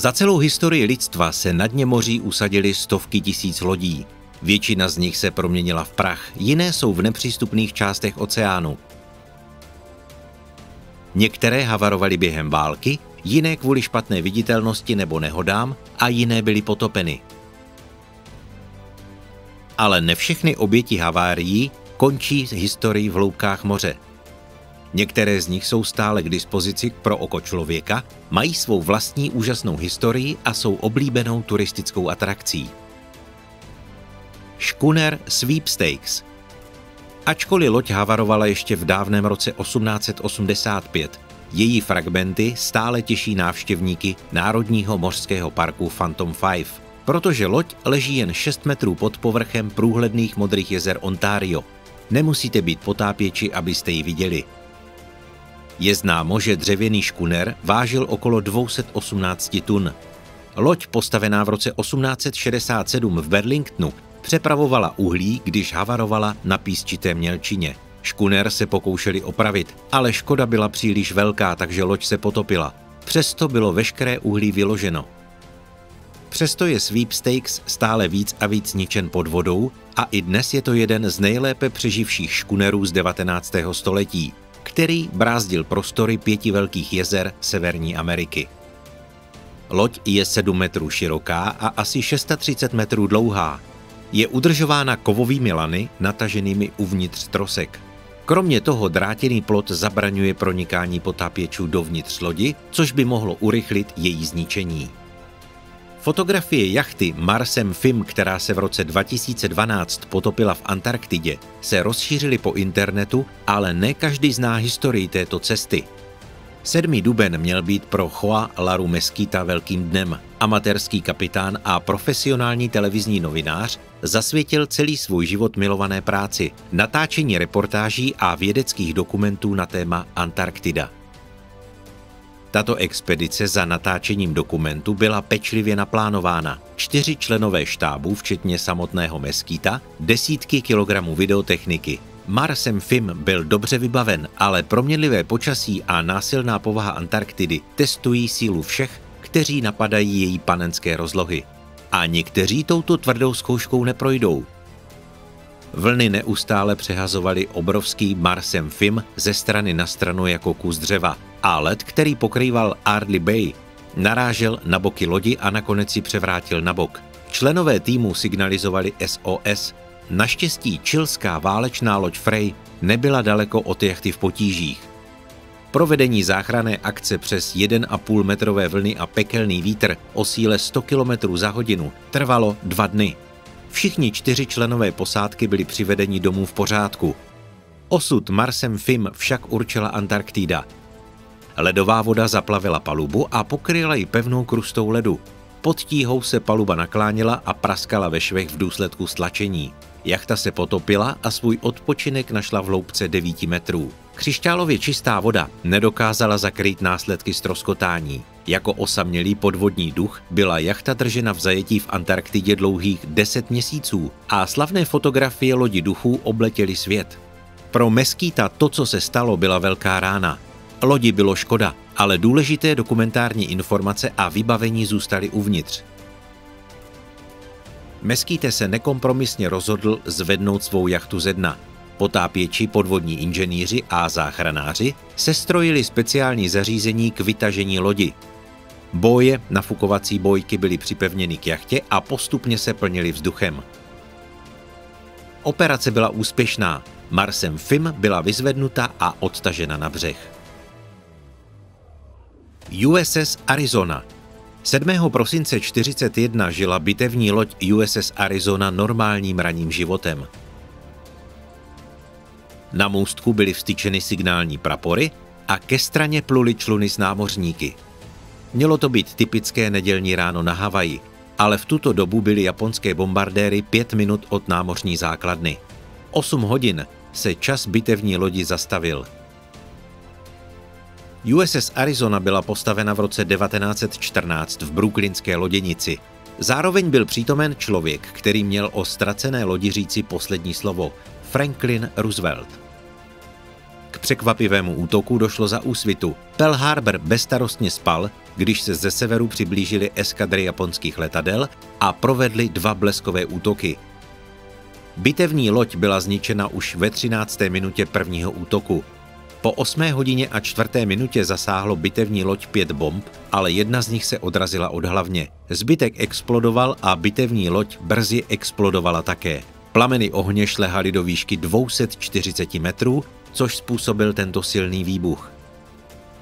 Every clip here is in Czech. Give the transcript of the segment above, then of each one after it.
Za celou historii lidstva se na dně moří usadili stovky tisíc lodí. Většina z nich se proměnila v prach, jiné jsou v nepřístupných částech oceánu. Některé havarovaly během války, jiné kvůli špatné viditelnosti nebo nehodám a jiné byly potopeny. Ale ne všechny oběti havárií končí historii v hloubkách moře. Některé z nich jsou stále k dispozici pro oko člověka, mají svou vlastní úžasnou historii a jsou oblíbenou turistickou atrakcí. Škuner Sweepstakes Ačkoliv loď havarovala ještě v dávném roce 1885, její fragmenty stále těší návštěvníky Národního mořského parku Phantom 5, protože loď leží jen 6 metrů pod povrchem průhledných modrých jezer Ontario. Nemusíte být potápěči, abyste ji viděli. Je známo, že dřevěný škuner vážil okolo 218 tun. Loď postavená v roce 1867 v Burlingtonu přepravovala uhlí, když havarovala na písčité mělčině. Škuner se pokoušeli opravit, ale škoda byla příliš velká, takže loď se potopila. Přesto bylo veškeré uhlí vyloženo. Přesto je Sweepstakes stále víc a víc ničen pod vodou a i dnes je to jeden z nejlépe přeživších škunerů z 19. století, který brázdil prostory pěti velkých jezer Severní Ameriky. Loď je 7 metrů široká a asi 630 metrů dlouhá. Je udržována kovovými lany nataženými uvnitř trosek. Kromě toho drátěný plot zabraňuje pronikání potápěčů dovnitř lodi, což by mohlo urychlit její zničení. Fotografie jachty Marsem Fim, která se v roce 2012 potopila v Antarktidě, se rozšířily po internetu, ale ne každý zná historii této cesty. 7. duben měl být pro Joa Laru Meskita velkým dnem. Amatérský kapitán a profesionální televizní novinář zasvětil celý svůj život milované práci, natáčení reportáží a vědeckých dokumentů na téma Antarktida. Tato expedice za natáčením dokumentu byla pečlivě naplánována. Čtyři členové štábu, včetně samotného Meskýta, desítky kilogramů videotechniky. Marsem Fim byl dobře vybaven, ale proměnlivé počasí a násilná povaha Antarktidy testují sílu všech, kteří napadají její panenské rozlohy. A někteří touto tvrdou zkouškou neprojdou. Vlny neustále přehazovaly obrovský Marsem Fim ze strany na stranu jako kus dřeva a led, který pokrýval Ardley Bay, narážel na boky lodi a nakonec si převrátil na bok. Členové týmu signalizovali SOS. Naštěstí čilská válečná loď Frey nebyla daleko od jachty v potížích. Provedení záchranné akce přes 1,5 metrové vlny a pekelný vítr o síle 100 km za hodinu trvalo dva dny. Všichni čtyři členové posádky byli přivedeni domů v pořádku. Osud Marsem Fim však určila Antarktida. Ledová voda zaplavila palubu a pokryla ji pevnou krustou ledu. Pod tíhou se paluba nakláněla a praskala ve švech v důsledku stlačení. Jachta se potopila a svůj odpočinek našla v hloubce 9 metrů. Křišťálově čistá voda nedokázala zakrýt následky stroskotání. Jako osamělý podvodní duch byla jachta držena v zajetí v Antarktidě dlouhých 10 měsíců a slavné fotografie lodi duchů obletěly svět. Pro Meskýta to, co se stalo, byla velká rána. Lodi bylo škoda, ale důležité dokumentární informace a vybavení zůstaly uvnitř. Meskýte se nekompromisně rozhodl zvednout svou jachtu ze dna. Potápěči, podvodní inženýři a záchranáři sestrojili speciální zařízení k vytažení lodi. Boje, nafukovací bojky byly připevněny k jachtě a postupně se plnily vzduchem. Operace byla úspěšná. Marsem Fim byla vyzvednuta a odtažena na břeh. USS Arizona 7. prosince 41 žila bitevní loď USS Arizona normálním ranním životem. Na můstku byly vstyčeny signální prapory a ke straně pluly čluny s námořníky. Mělo to být typické nedělní ráno na Havaji, ale v tuto dobu byly japonské bombardéry pět minut od námořní základny. 8 hodin se čas bitevní lodi zastavil – USS Arizona byla postavena v roce 1914 v brooklynské loděnici. Zároveň byl přítomen člověk, který měl o ztracené lodi říci poslední slovo – Franklin Roosevelt. K překvapivému útoku došlo za úsvitu. Pearl Harbor bezstarostně spal, když se ze severu přiblížili eskadry japonských letadel a provedli dva bleskové útoky. Bitevní loď byla zničena už ve 13. minutě prvního útoku. Po 8 hodině a 4. minutě zasáhlo bitevní loď pět bomb, ale jedna z nich se odrazila od hlavně. Zbytek explodoval a bitevní loď brzy explodovala také. Plameny ohně šlehaly do výšky 240 metrů, což způsobil tento silný výbuch.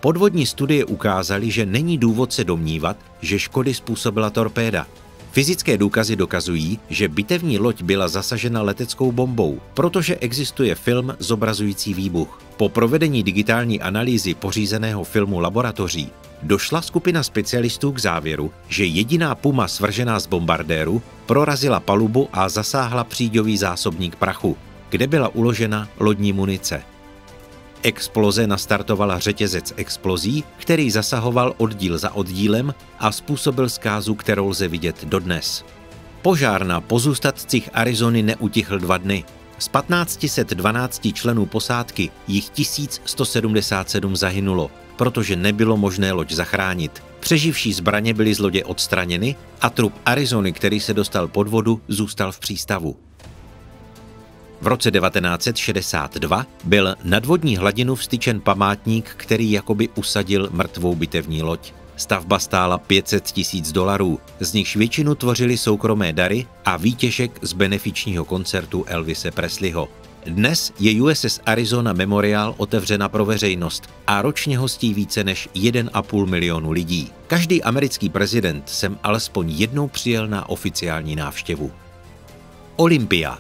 Podvodní studie ukázaly, že není důvod se domnívat, že škody způsobila torpéda. Fyzické důkazy dokazují, že bitevní loď byla zasažena leteckou bombou, protože existuje film zobrazující výbuch. Po provedení digitální analýzy pořízeného filmu laboratoří došla skupina specialistů k závěru, že jediná puma svržená z bombardéru prorazila palubu a zasáhla příďový zásobník prachu, kde byla uložena lodní munice. Exploze nastartovala řetězec explozí, který zasahoval oddíl za oddílem a způsobil zkázu, kterou lze vidět dodnes. Požár na pozůstatcích Arizony neutichl dva dny. Z 1512 členů posádky jich 1177 zahynulo, protože nebylo možné loď zachránit. Přeživší zbraně byly z lodě odstraněny a trup Arizony, který se dostal pod vodu, zůstal v přístavu. V roce 1962 byl nad vodní hladinu vstyčen památník, který jakoby usadil mrtvou bitevní loď. Stavba stála 500 tisíc dolarů, z nichž většinu tvořili soukromé dary a výtěžek z benefičního koncertu Elvise Presleyho. Dnes je USS Arizona Memorial otevřena pro veřejnost a ročně hostí více než 1,5 milionu lidí. Každý americký prezident sem alespoň jednou přijel na oficiální návštěvu. Olympia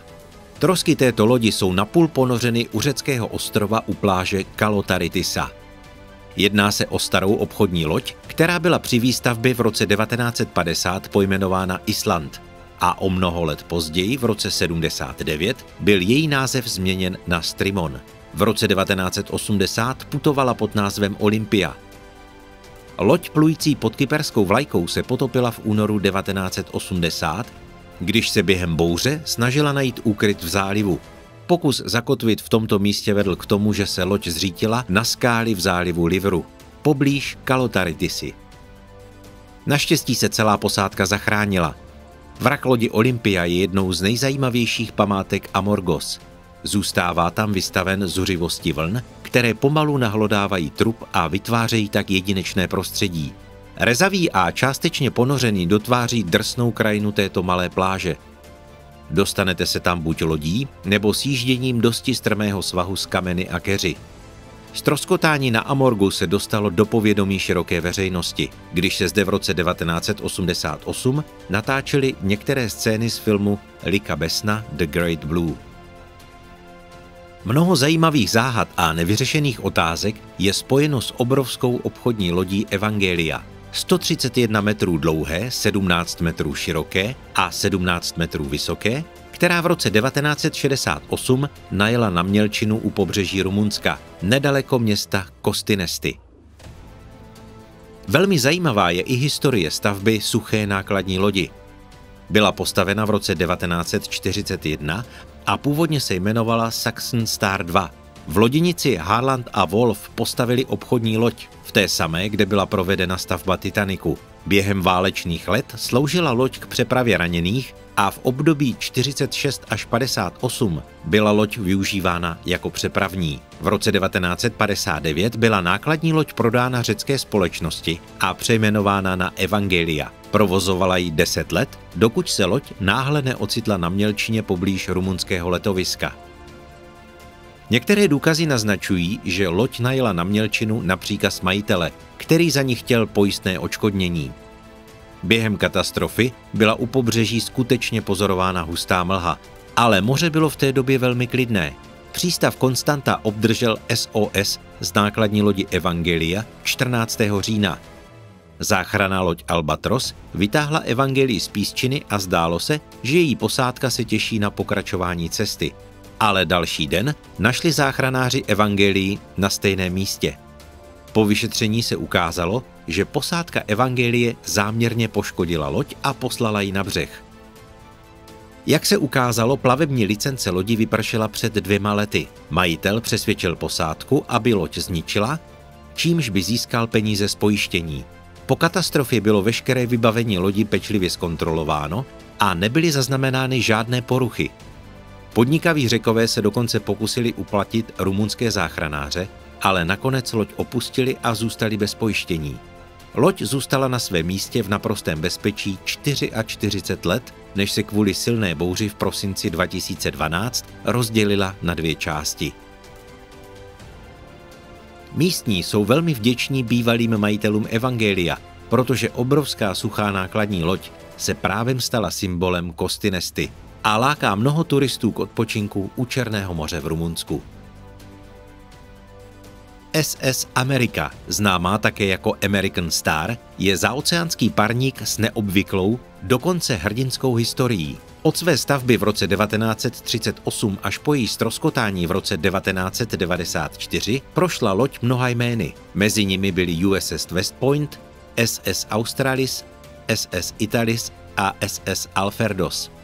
Trosky této lodi jsou napůl ponořeny u řeckého ostrova u pláže Kalotaritisa. Jedná se o starou obchodní loď, která byla při výstavbě v roce 1950 pojmenována Island a o mnoho let později, v roce 79, byl její název změněn na Strimon. V roce 1980 putovala pod názvem Olympia. Loď plující pod kyperskou vlajkou se potopila v únoru 1980 když se během bouře snažila najít úkryt v zálivu. Pokus zakotvit v tomto místě vedl k tomu, že se loď zřítila na skály v zálivu Livru, poblíž Kalotaritisy. Naštěstí se celá posádka zachránila. Vrak lodi Olympia je jednou z nejzajímavějších památek Amorgos. Zůstává tam vystaven zuřivosti vln, které pomalu nahlodávají trup a vytvářejí tak jedinečné prostředí – Rezavý a částečně ponořený dotváří drsnou krajinu této malé pláže. Dostanete se tam buď lodí, nebo sjížděním dosti strmého svahu z kameny a keři. Stroskotání na Amorgu se dostalo do povědomí široké veřejnosti, když se zde v roce 1988 natáčely některé scény z filmu Lika Besna The Great Blue. Mnoho zajímavých záhad a nevyřešených otázek je spojeno s obrovskou obchodní lodí Evangelia – 131 metrů dlouhé, 17 metrů široké a 17 metrů vysoké, která v roce 1968 najela na Mělčinu u pobřeží Rumunska, nedaleko města Kostinesty. Velmi zajímavá je i historie stavby suché nákladní lodi. Byla postavena v roce 1941 a původně se jmenovala Saxon Star 2 v lodinici Harland a Wolf postavili obchodní loď, v té samé, kde byla provedena stavba Titaniku. Během válečných let sloužila loď k přepravě raněných a v období 46 až 58 byla loď využívána jako přepravní. V roce 1959 byla nákladní loď prodána řecké společnosti a přejmenována na Evangelia. Provozovala ji 10 let, dokud se loď náhle neocitla na Mělčině poblíž rumunského letoviska. Některé důkazy naznačují, že loď najela na Mělčinu na příkaz majitele, který za ní chtěl pojistné očkodnění. Během katastrofy byla u pobřeží skutečně pozorována hustá mlha, ale moře bylo v té době velmi klidné. Přístav Konstanta obdržel SOS z nákladní lodi Evangelia 14. října. Záchranná loď Albatros vytáhla Evangelii z písčiny a zdálo se, že její posádka se těší na pokračování cesty – ale další den našli záchranáři evangelii na stejném místě. Po vyšetření se ukázalo, že posádka evangelie záměrně poškodila loď a poslala ji na břeh. Jak se ukázalo, plavební licence lodi vypršela před dvěma lety. Majitel přesvědčil posádku, aby loď zničila, čímž by získal peníze z pojištění. Po katastrofě bylo veškeré vybavení lodi pečlivě zkontrolováno a nebyly zaznamenány žádné poruchy. Podnikaví řekové se dokonce pokusili uplatit rumunské záchranáře, ale nakonec loď opustili a zůstali bez pojištění. Loď zůstala na svém místě v naprostém bezpečí 44 let, než se kvůli silné bouři v prosinci 2012 rozdělila na dvě části. Místní jsou velmi vděční bývalým majitelům Evangelia, protože obrovská suchá nákladní loď se právem stala symbolem Kostinesty a láká mnoho turistů k odpočinku u Černého moře v Rumunsku. SS America, známá také jako American Star, je zaoceánský parník s neobvyklou, dokonce hrdinskou historií. Od své stavby v roce 1938 až po její stroskotání v roce 1994 prošla loď mnoha jmény. Mezi nimi byly USS West Point, SS Australis, SS Italis a SS Alferdos.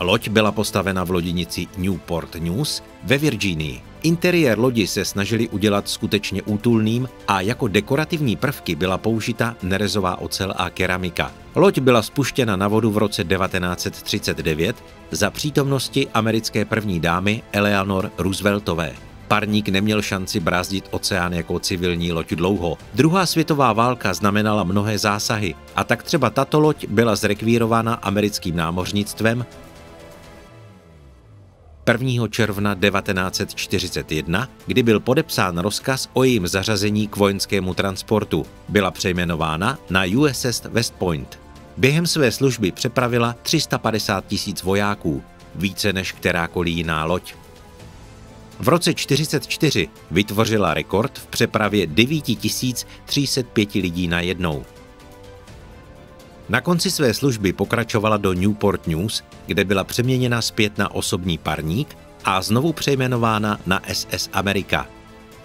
Loď byla postavena v lodinici Newport News ve Virginii. Interiér lodi se snažili udělat skutečně útulným a jako dekorativní prvky byla použita nerezová ocel a keramika. Loď byla spuštěna na vodu v roce 1939 za přítomnosti americké první dámy Eleanor Rooseveltové. Parník neměl šanci brázdit oceán jako civilní loď dlouho. Druhá světová válka znamenala mnohé zásahy a tak třeba tato loď byla zrekvírována americkým námořnictvem 1. června 1941, kdy byl podepsán rozkaz o jejím zařazení k vojenskému transportu. Byla přejmenována na USS West Point. Během své služby přepravila 350 tisíc vojáků, více než kterákoliv jiná loď. V roce 1944 vytvořila rekord v přepravě 9305 lidí na jednou. Na konci své služby pokračovala do Newport News, kde byla přeměněna zpět na osobní parník a znovu přejmenována na SS America.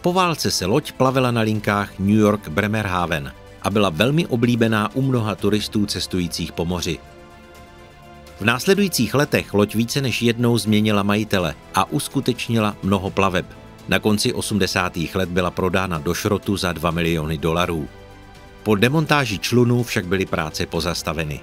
Po válce se loď plavila na linkách New York Bremerhaven a byla velmi oblíbená u mnoha turistů cestujících po moři. V následujících letech loď více než jednou změnila majitele a uskutečnila mnoho plaveb. Na konci 80. let byla prodána do šrotu za 2 miliony dolarů. Po demontáži člunů však byly práce pozastaveny.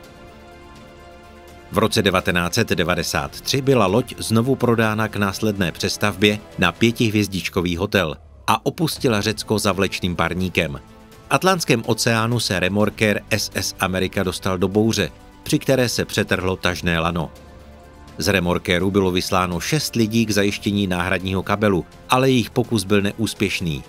V roce 1993 byla loď znovu prodána k následné přestavbě na pětihvězdičkový hotel a opustila Řecko za vlečným parníkem. V Atlantském oceánu se remorker SS Amerika dostal do bouře, při které se přetrhlo tažné lano. Z remorkéru bylo vysláno šest lidí k zajištění náhradního kabelu, ale jejich pokus byl neúspěšný.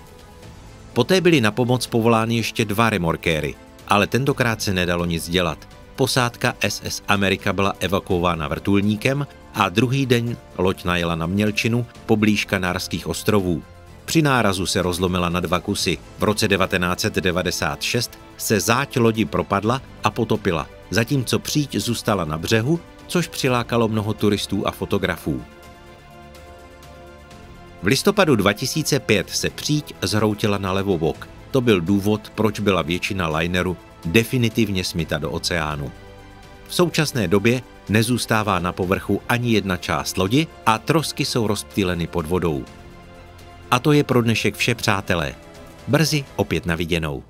Poté byly na pomoc povolány ještě dva remorkéry, ale tentokrát se nedalo nic dělat. Posádka SS Amerika byla evakuována vrtulníkem a druhý den loď najela na Mělčinu poblíž Kanárských ostrovů. Při nárazu se rozlomila na dva kusy. V roce 1996 se záť lodi propadla a potopila, zatímco příď zůstala na břehu, což přilákalo mnoho turistů a fotografů. V listopadu 2005 se příď zhroutila na levobok. To byl důvod, proč byla většina lineru definitivně smita do oceánu. V současné době nezůstává na povrchu ani jedna část lodi a trosky jsou rozptýleny pod vodou. A to je pro dnešek vše, přátelé. Brzy opět na viděnou.